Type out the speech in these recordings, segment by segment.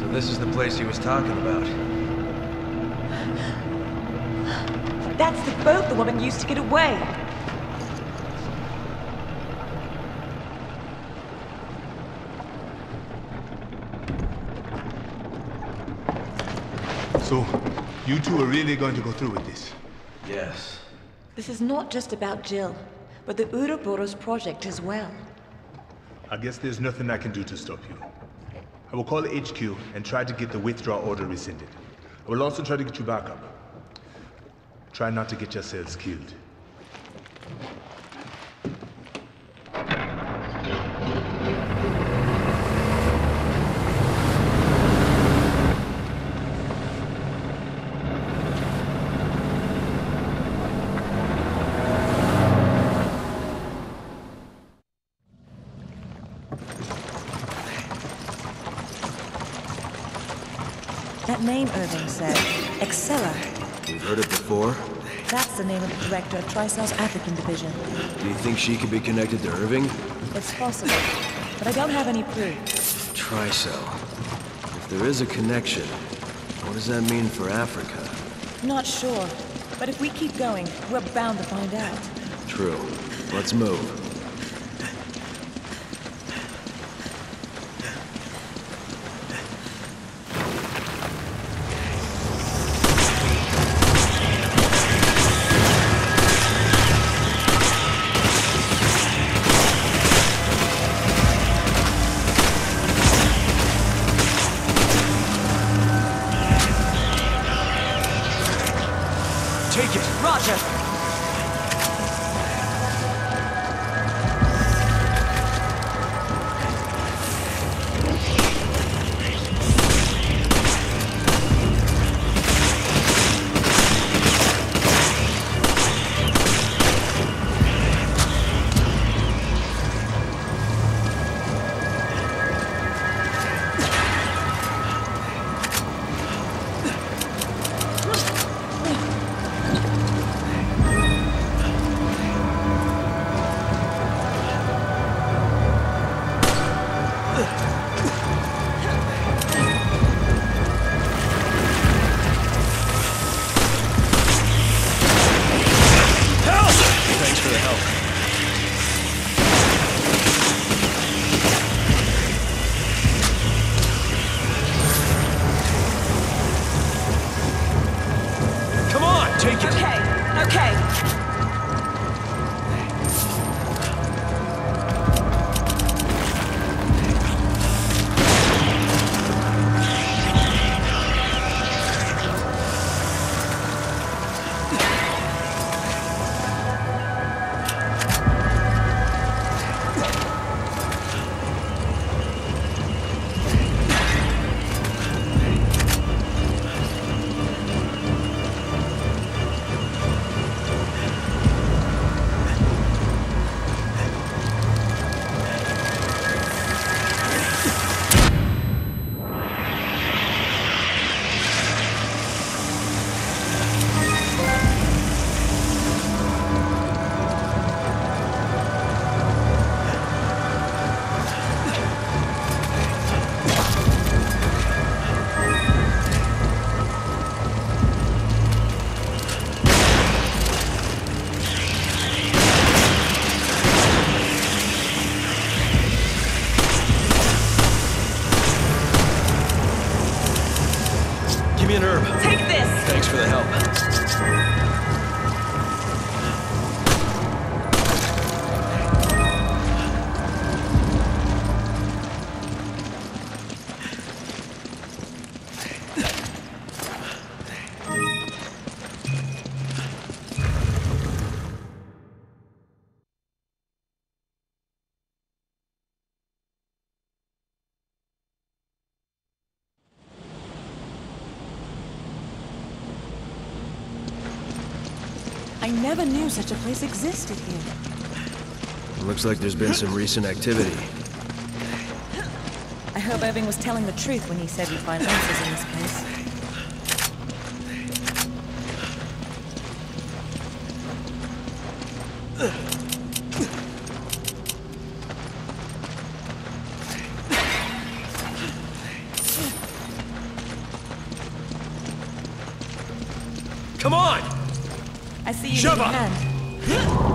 So this is the place he was talking about. That's the boat the woman used to get away. So, you two are really going to go through with this? Yes. This is not just about Jill, but the Ouroboros project as well. I guess there's nothing I can do to stop you. I will call HQ and try to get the withdrawal order rescinded. I will also try to get you back up. Try not to get yourselves killed. Name Irving said, Excella. We've heard it before. That's the name of the director of Tricell's African division. Do you think she could be connected to Irving? It's possible, but I don't have any proof. Tricell. If there is a connection, what does that mean for Africa? Not sure, but if we keep going, we're bound to find out. True. Let's move. Take it! Roger! never knew such a place existed here. Looks like there's been some recent activity. I hope Irving was telling the truth when he said we'd find answers in this place. Come on! I see you Shove need a hand.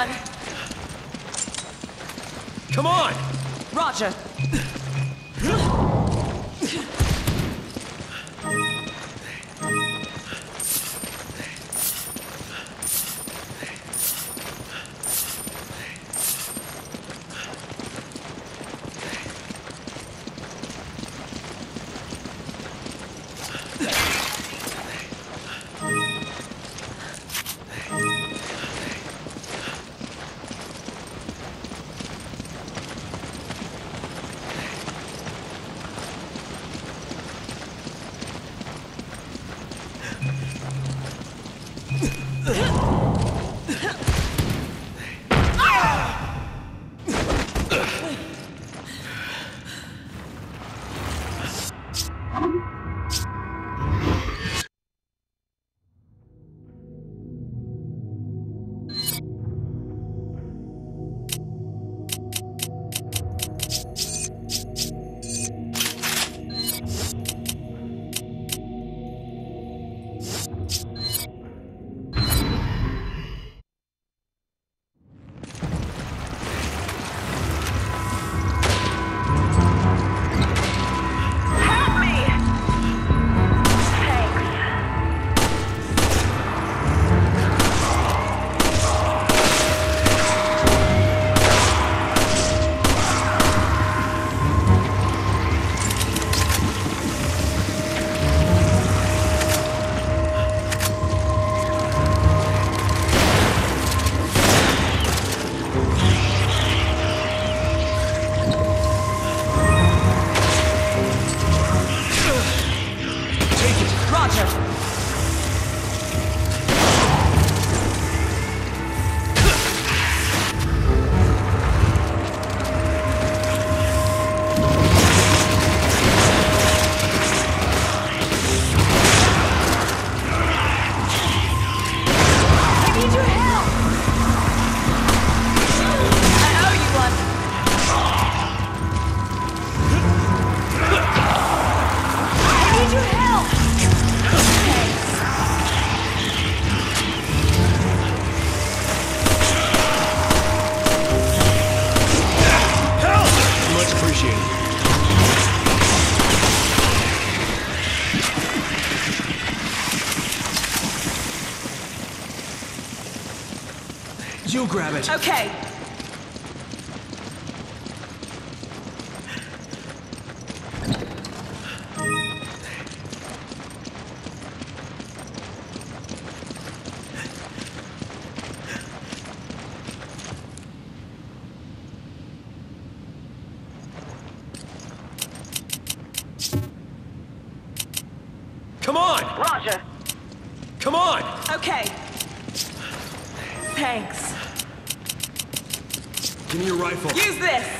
on. Come on! Roger. I You grab it. Okay. Come on! Roger. Come on! Okay. Thanks. Give me your rifle. Use this!